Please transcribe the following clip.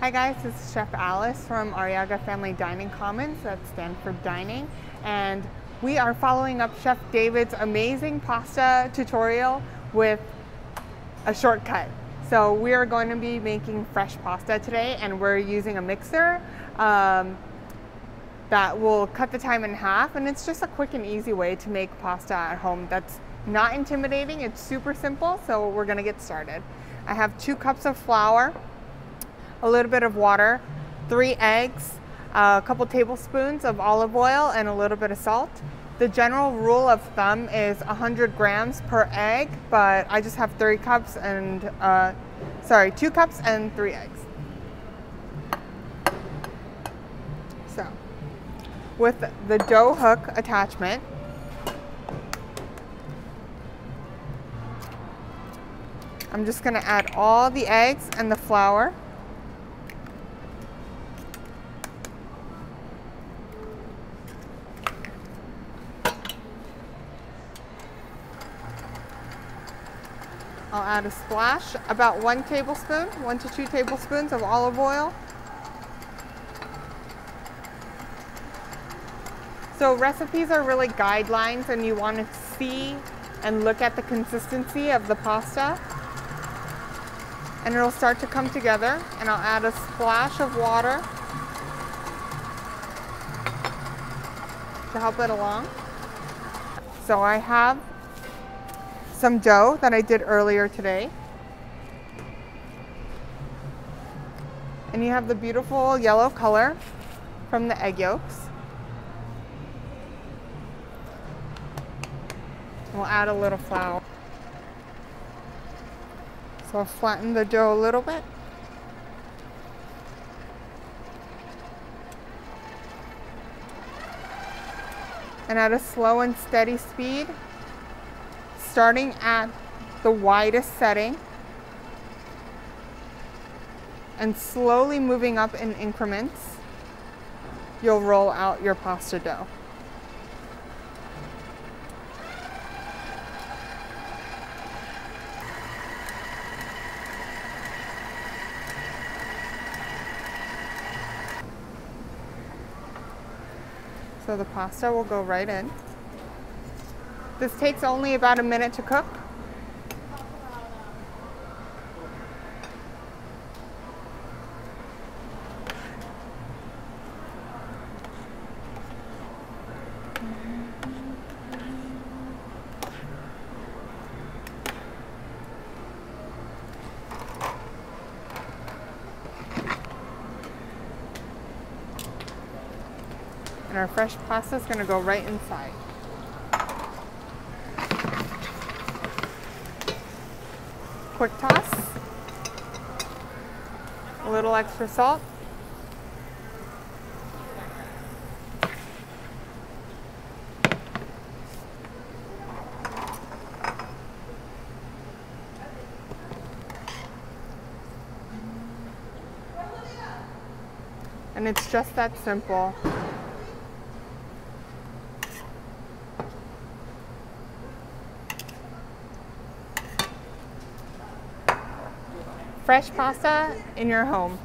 Hi guys, this is Chef Alice from Arrillaga Family Dining Commons at Stanford Dining and we are following up Chef David's amazing pasta tutorial with a shortcut. So we are going to be making fresh pasta today and we're using a mixer um, that will cut the time in half and it's just a quick and easy way to make pasta at home that's not intimidating, it's super simple, so we're gonna get started. I have two cups of flour, a little bit of water, three eggs, a couple tablespoons of olive oil, and a little bit of salt. The general rule of thumb is 100 grams per egg, but I just have three cups and, uh, sorry, two cups and three eggs. So, with the dough hook attachment, I'm just gonna add all the eggs and the flour. I'll add a splash, about one tablespoon, one to two tablespoons of olive oil. So recipes are really guidelines and you want to see and look at the consistency of the pasta. And it'll start to come together and I'll add a splash of water to help it along. So I have some dough that I did earlier today. And you have the beautiful yellow color from the egg yolks. We'll add a little flour. So I'll flatten the dough a little bit. And at a slow and steady speed, starting at the widest setting and slowly moving up in increments, you'll roll out your pasta dough. So the pasta will go right in. This takes only about a minute to cook. And our fresh pasta is going to go right inside. Quick toss. A little extra salt. And it's just that simple. Fresh pasta in your home.